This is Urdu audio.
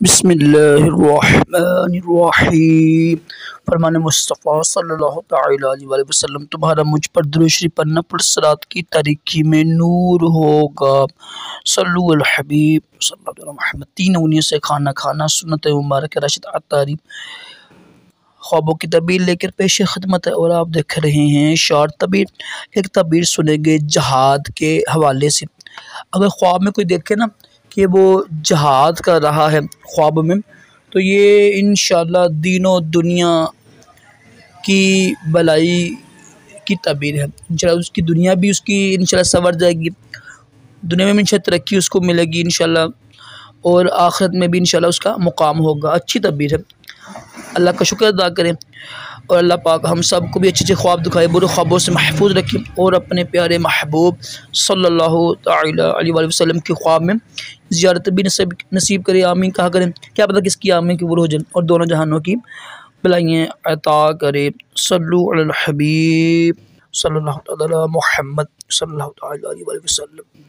بسم اللہ الرحمن الرحیم۔ فرمان مصطفیٰ صلی اللہ تعالیٰ علیہ وسلم، تمہارا مجھ پر دروشری پڑھنا پر صلات کی تاریکی میں نور ہوگا۔ صلو الحبیب، صلی اللہ علیہ محمد تین انہیں سے کھانا کھانا، سنت مبارک، راشد عطاری۔ خوابوں کی تعبیر لے کر پیش خدمت ہے اور آپ دیکھ رہے ہیں شارٹ تعبیر۔ ایک تعبیر سنیں گے جہاد کے حوالے سے۔ اگر خواب میں کوئی دیکھے نا کہ وہ جہاد کر رہا ہے خواب میں، تو یہ انشاءاللہ دین و دنیا کی بلائی کی تعبیر ہے۔ انشاءاللہ اس کی دنیا بھی اس کی انشاءاللہ سور جائے گی۔ دنیا میں انشاءاللہ ترقی اس کو ملے گی انشاءاللہ، اور آخرت میں بھی انشاءاللہ اس کا مقام ہوگا۔ اچھی تعبیر ہے۔ اللہ کا شکر ادا کریں۔ اور اللہ پاک ہم سب کو بھی اچھے اچھے خواب دکھائے، برے خوابوں سے محفوظ رکھیں اور اپنے پیارے محبوب صلی اللہ تعالیٰ علیہ وآلہ وسلم کے خواب میں زیارت بھی نصیب نصیب کرے، آمین، کہا کریں۔ کیا پتہ کس کی آمین کی وہ جن اور دونوں جہانوں کی بلائیں عطا کرے۔ صلو علی الحبیب صلی اللہ تعالیٰ محمد صلی اللہ تعالیٰ علیہ وآلہ وسلم۔